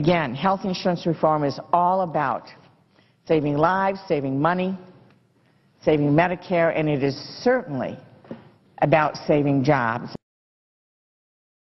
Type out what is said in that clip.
Again, health insurance reform is all about saving lives, saving money, saving Medicare, and it is certainly about saving jobs.